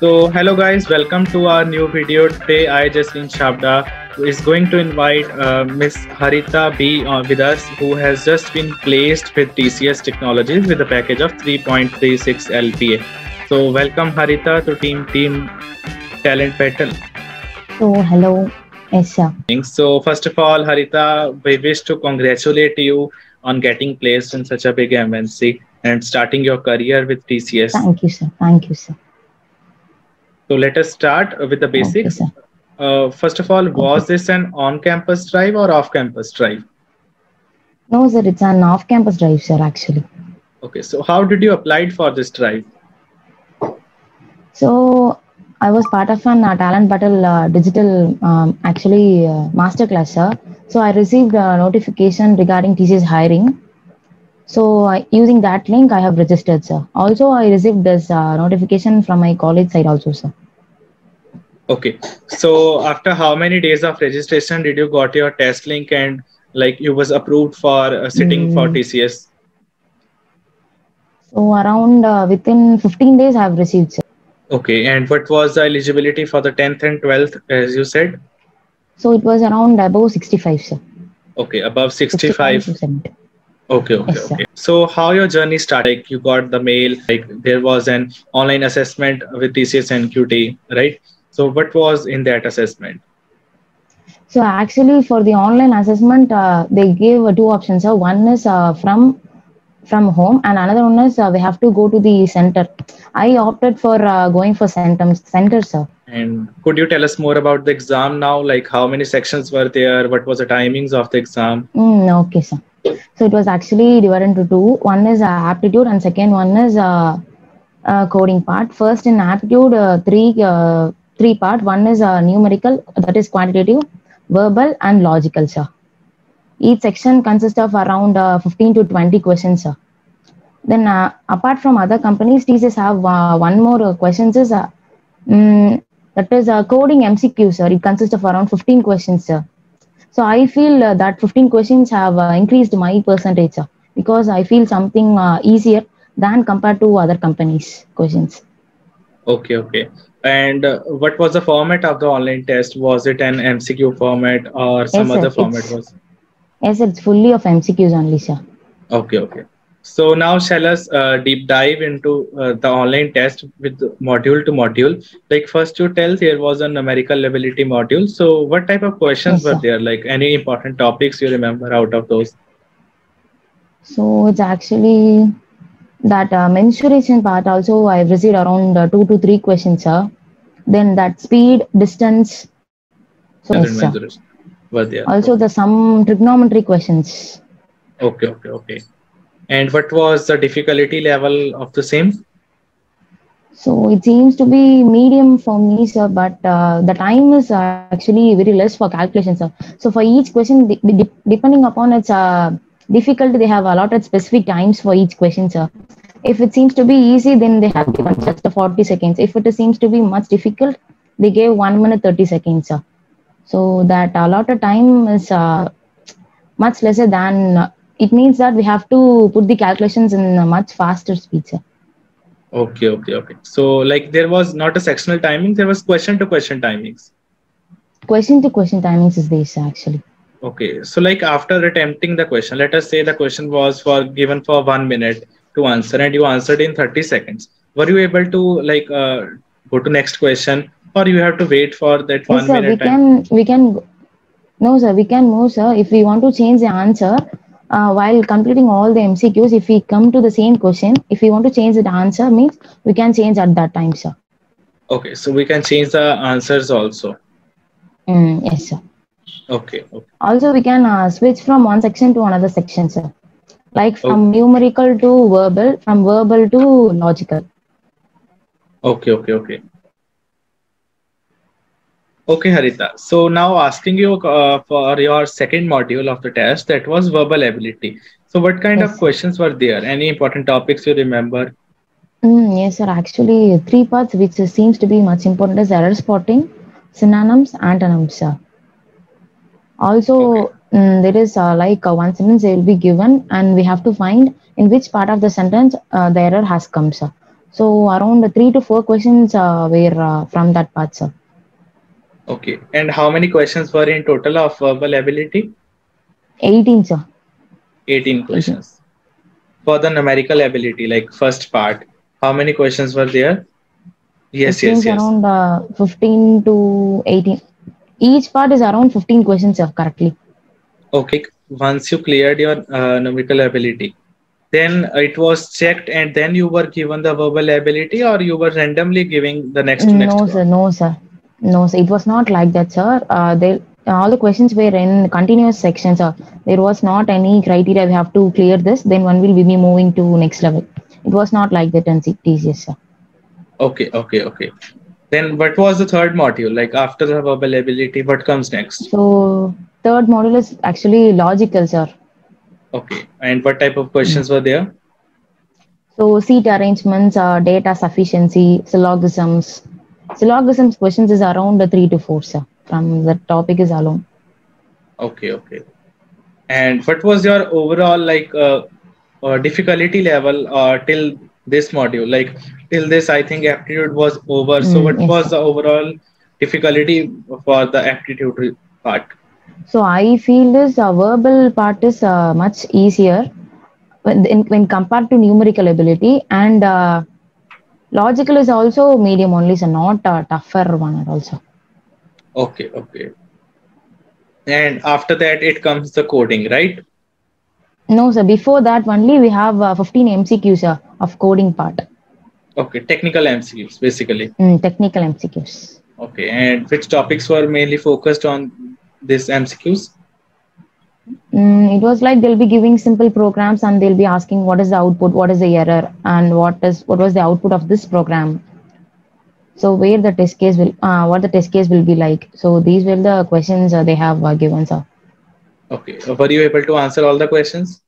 So, hello guys, welcome to our new video. Today, I, Jasleen Shabda, is going to invite uh, Miss Harita B uh, with us, who has just been placed with TCS Technologies with a package of 3.36 LPA. So, welcome Harita to Team Team Talent Battle. So, hello, sir. So, first of all, Harita, we wish to congratulate you on getting placed in such a big MNC and starting your career with TCS. Thank you, sir. Thank you, sir. So let us start with the basics. Okay, uh, first of all, was this an on-campus drive or off-campus drive? No, sir, it's an off-campus drive, sir, actually. Okay, so how did you apply for this drive? So I was part of an uh, talent battle uh, digital, um, actually uh, masterclass, sir. So I received a notification regarding TCS hiring. So uh, using that link, I have registered, sir. Also, I received this uh, notification from my college side also, sir. Okay, so after how many days of registration did you got your test link and like you was approved for uh, sitting for Mm. TCS? So around uh, within 15 days, I have received, sir. Okay, and what was the eligibility for the 10th and 12th, as you said? So it was around above 65, sir. Okay, above 65 65. To 70. Okay, okay, Yes, okay. So how your journey started? Like, you got the mail, like there was an online assessment with TCS NQT, right? So what was in that assessment? So actually, for the online assessment, uh, they gave uh, two options. So one is uh, from from home, and another one is uh, we have to go to the center. I opted for uh, going for center center, sir. And could you tell us more about the exam now? Like how many sections were there? What was the timings of the exam? Mm, okay, sir. So it was actually divided into two. One is uh, aptitude, and second one is uh, uh, coding part. First in aptitude, three three part. One is numerical, that is quantitative, verbal, and logical, sir. Each section consists of around uh, 15 to 20 questions, sir. Then, apart from other companies, TCS have one more questions is mm, that is uh, coding MCQ, sir. It consists of around 15 questions, sir. So I feel uh, that 15 questions have uh, increased my percentage, sir, because I feel something uh, easier than compared to other companies' questions. Okay, okay. And uh, what was the format of the online test? Was it an MCQ format or some Yes, sir, other format was? Yes, it's fully of MCQs only, sir. Okay, okay. So now shall us uh, deep dive into uh, the online test with module to module. Like first you tell there was a numerical ability module. So what type of questions Yes, were there? Like any important topics you remember out of those? So it's actually that uh, mensuration part also I've received around uh, two to three questions, sir. Then that speed, distance. So yes, sir. were there. Also the some trigonometry questions. Okay, okay, okay. And what was the difficulty level of the same? So it seems to be medium for me, sir, but uh, the time is uh, actually very less for calculation, sir. So for each question, de- de- depending upon its uh, difficulty, they have allotted specific times for each question, sir. If it seems to be easy, then they have given just the 40 seconds. If it seems to be much difficult, they gave 1 minute 30 seconds, sir. So that allotted time is uh, much lesser than, it means that we have to put the calculations in a much faster speed, sir. Okay, okay, okay. So like there was not a sectional timing, there was question to question timings. Question to question timings is this, actually. Okay, so like after attempting the question, let us say the question was for given for one minute to answer and you answered in 30 seconds. Were you able to like uh, go to next question or you have to wait for that one Yes, sir. We time? can we can no, sir. We can move, sir. If we want to change the answer uh, while completing all the MCQs, if we come to the same question, if we want to change the answer, means we can change at that time, sir. Okay, so we can change the answers also. Mm, yes, sir. Okay, okay. Also, we can uh, switch from one section to another section, sir. Like from numerical to verbal, from verbal to logical. Okay, okay, okay. Okay, Harita. So now asking you uh, for your second module of the test, that was verbal ability. So what kind Yes, of questions were there? Any important topics you remember? Mm, yes, sir. Actually, three parts which seems to be much important is error spotting, synonyms, antonyms, sir. Also, Okay. mm, there is uh, like uh, one sentence they will be given, and we have to find in which part of the sentence uh, the error has come, sir. So around three to four questions uh, were uh, from that part, sir. Okay. And how many questions were in total of verbal ability? 18, sir. 18 questions. For the numerical ability, like first part, how many questions were there? Yes, yes, yes. around uh, 15 to 18. Each part is around 15 questions, sir, correctly. Okay. Once you cleared your uh, numerical ability, then it was checked and then you were given the verbal ability or you were randomly giving the next next No, one? sir, no, sir. No, sir. It was not like that, sir. Uh, they, all the questions were in continuous sections, sir. There was not any criteria we have to clear this, then one will be moving to next level. It was not like that in TCS, sir. Okay, okay, okay. Then what was the third module? Like after the availability, what comes next? So third module is actually logical, sir. Okay. And what type of questions were there? So seat arrangements, uh, data sufficiency, syllogisms. Syllogisms questions is around the three to four, sir. From the topic is alone. Okay, okay. And what was your overall like uh, uh, difficulty level uh, till this module? Like till this, I think aptitude was over. so Mm, what yes, was sir. the overall difficulty for the aptitude part? So I feel this uh, verbal part is uh, much easier when, in, when compared to numerical ability, and uh, logical is also medium only, so not a tougher one also. Okay, okay. And after that, it comes the coding, right? No, sir. Before that, only we have uh, 15 MCQs uh, of coding part, Okay, technical MCQs basically. mm, technical MCQs. Okay, and which topics were mainly focused on this MCQs? Mm, it was like they'll be giving simple programs and they'll be asking what is the output, what is the error, and what is what was the output of this program. So where the test case will, uh, what the test case will be like. So these were the questions uh, they have uh, given, sir. Okay, were you able to answer all the questions?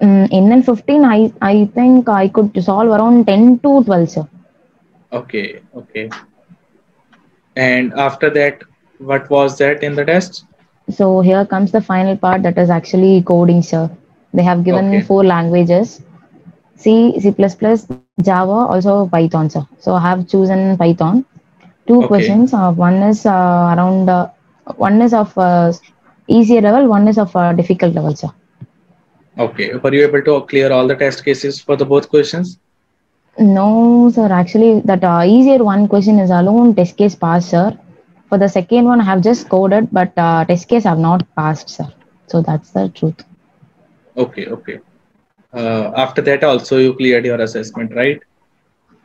Mm, in N 15, I I think I could solve around 10 to 12, sir. Okay, okay. And after that, what was that in the test? So here comes the final part that is actually coding, sir. They have given Okay. four languages C, C, Java, also Python, sir. So I have chosen Python. Two Okay. questions. Uh, one is uh, around, uh, one is of uh, easier level, one is of uh, difficult level, sir. Okay, were you able to clear all the test cases for the both questions? No, sir. Actually, that uh, easier one question is alone test case pass, sir. For the second one, I have just coded, but uh, test case I have not passed, sir. So that's the truth. Okay, okay. Uh, after that, also you cleared your assessment, right?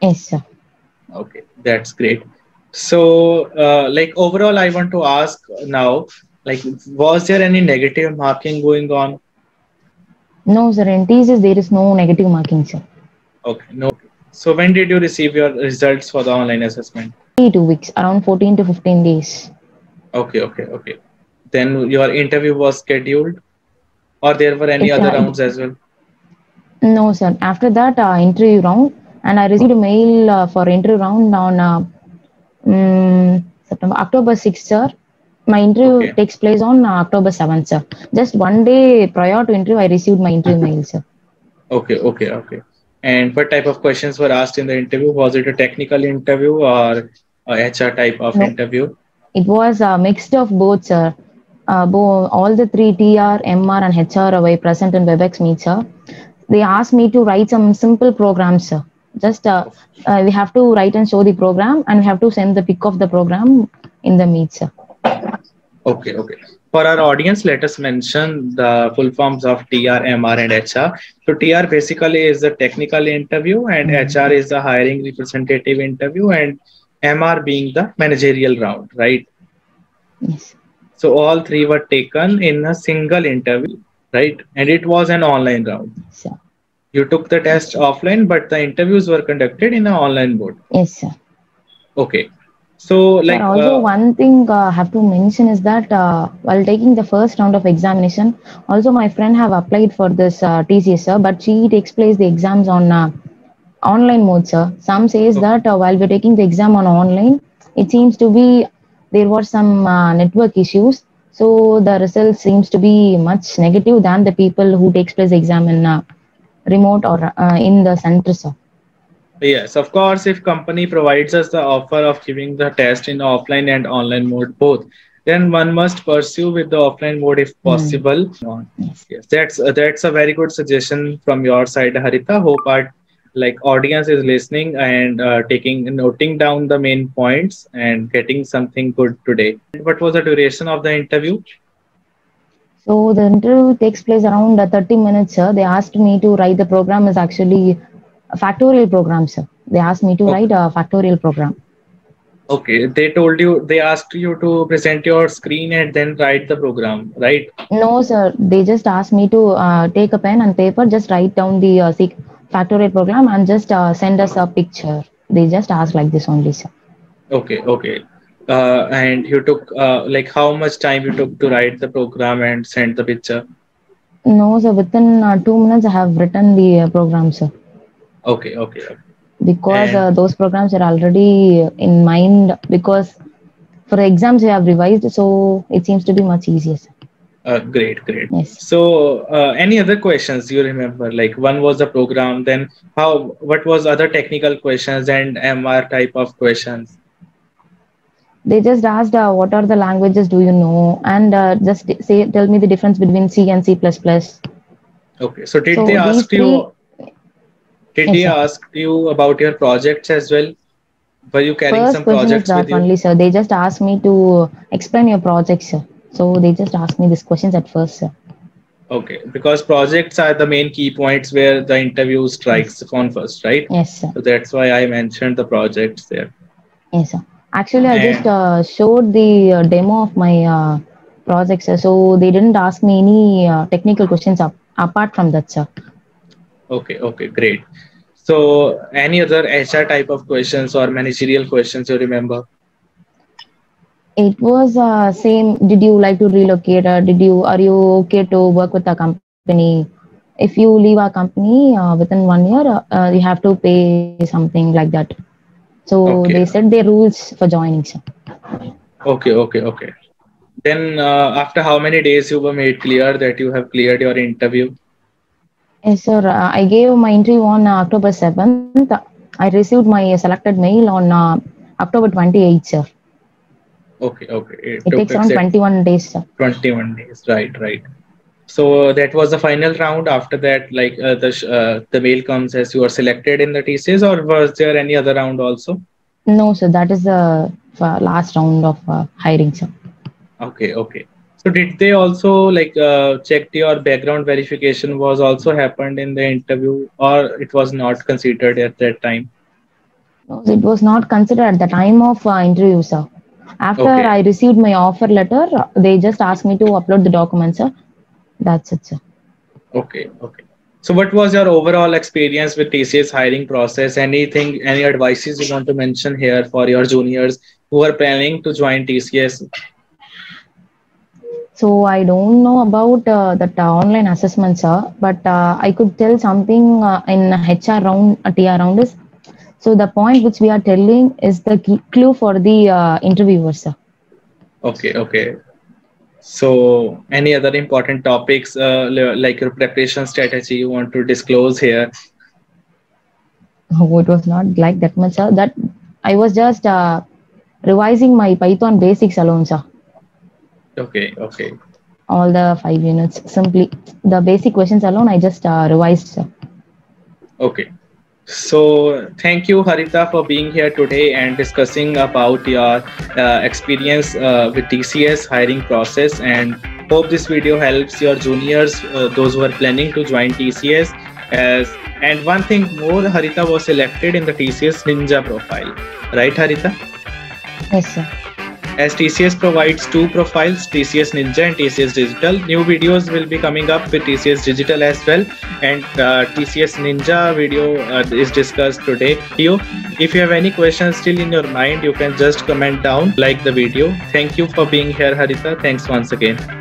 Yes, sir. Okay, that's great. So, uh, like overall, I want to ask now, like, was there any negative marking going on? No, sir. In TCS, there is no negative marking, sir. Okay, no. So, when did you receive your results for the online assessment? Two weeks, around 14 to 15 days. Okay, okay, okay. Then your interview was scheduled, or there were any other rounds as well? No, sir. After that, uh, interview round, and I received a mail uh, for interview round on uh, mm, September, October 6th, sir. My interview Okay. takes place on uh, October 7th, sir. Just one day prior to interview, I received my interview mail, sir. Okay, okay, okay. And what type of questions were asked in the interview? Was it a technical interview or a HR type of No. interview? It was a mixed of both, sir. Uh, all the three TR, MR, and HR were present in WebEx Meet, sir. They asked me to write some simple programs, sir. Just uh, uh, we have to write and show the program, and we have to send the pic of the program in the Meet, sir. Okay, okay. For our audience, let us mention the full forms of TR, MR, and HR. So TR basically is the technical interview, and HR is the hiring representative interview, and MR being the managerial round, right? Yes. So all three were taken in a single interview, right? And it was an online round. Sir. You took the test offline, but the interviews were conducted in an online mode. Yes, sir. Okay. So like Sir, also, uh, one thing uh, I have to mention is that uh, while taking the first round of examination, also my friend have applied for this uh, TCS, sir, but she takes place the exams on uh, online mode, sir. Some says Okay. that uh, while we're taking the exam on online, it seems to be there were some uh, network issues, so the result seems to be much negative than the people who takes place exam in uh, remote or uh, in the center, sir. Yes, of course, if company provides us the offer of giving the test in offline and online mode both, then one must pursue with the offline mode if possible. Mm. Yes. yes, that's uh, that's a very good suggestion from your side, Harita. Hope our like audience is listening and uh, taking noting down the main points and getting something good today. What was the duration of the interview? So the interview takes place around uh, 30 minutes, sir. They asked me to write the program is actually a factorial program, sir. They asked me to okay. write a factorial program. Okay, they told you, they asked you to present your screen and then write the program, right? No, sir. They just asked me to uh, take a pen and paper, just write down the uh, factorial program and just uh, send us a picture. They just asked like this only, sir. Okay, okay. Uh, and you took uh, like how much time you took to write the program and send the picture? No, sir. Within uh, two minutes, I have written the uh, program, sir. Okay, okay. okay. Because uh, those programs are already in mind. Because for exams, I have revised, so it seems to be much easier. Sir. Uh, great, great. Yes. So, uh, any other questions you remember? Like one was the program, then how? What was other technical questions and MR type of questions? They just asked, uh, "What are the languages do you know?" and uh, just say, tell me the difference between C and C++. Okay. So, did so they ask three... you? Did yes, they sir. ask you about your projects as well? Were you carrying First some projects with you? Only, sir. They just asked me to explain your projects, sir. So they just asked me these questions at first, sir. Okay, because projects are the main key points where the interview strikes on first, right? Yes, sir. So that's why I mentioned the projects there. Yes, sir. Actually, I just uh, showed the uh, demo of my uh, project, sir. So they didn't ask me any uh, technical questions up, apart from that, sir. Okay, okay, great. So, any other HR type of questions or managerial questions you remember? It was uh, same. Did you like to relocate? Or did you are you okay to work with a company? If you leave our company uh, within one year, uh, uh you have to pay something like that. So okay. they set their rules for joining. Sir. Okay, okay, okay. Then uh, after how many days you were made clear that you have cleared your interview? Yes, sir. Uh, I gave my interview on October seventh. I received my selected mail on October twenty eighth, sir. Okay, okay. It, it takes around 21 days. Sir. 21 days, right, right. So that was the final round. After that, like uh, the uh, the mail comes as you are selected in the TCS, or was there any other round also? No, sir. That is the uh, last round of uh, hiring, sir. Okay, okay. So did they also like uh, checked your background verification was also happened in the interview, or it was not considered at that time? No, it was not considered at the time of uh, interview, sir. After okay. I received my offer letter, they just asked me to upload the documents, sir. That's it, sir. Okay, okay. So, what was your overall experience with TCS hiring process? Anything, any advices you want to mention here for your juniors who are planning to join TCS? So, I don't know about uh, that uh, online assessment, sir, but uh, I could tell something uh, in HR round, uh, TR round is so the point which we are telling is the clue for the uh, interviewers. Sir. Okay, okay. So any other important topics uh, like your preparation strategy you want to disclose here? Oh, it was not like that much, sir. That I was just uh, revising my Python basics alone, sir. Okay, okay. All the five units, simply the basic questions alone, I just uh, revised, sir. Okay. So thank you, Harita, for being here today and discussing about your uh, experience uh, with TCS hiring process. And hope this video helps your juniors, uh, those who are planning to join TCS. As and one thing more, Harita was selected in the TCS Ninja profile, right, Harita? Yes, sir as TCS provides two profiles, TCS Ninja and TCS Digital. New videos will be coming up with TCS Digital as well, and uh, TCS Ninja video uh, is discussed today. If you have any questions still in your mind, you can just comment down, like the video. Thank you for being here, Harita. Thanks once again.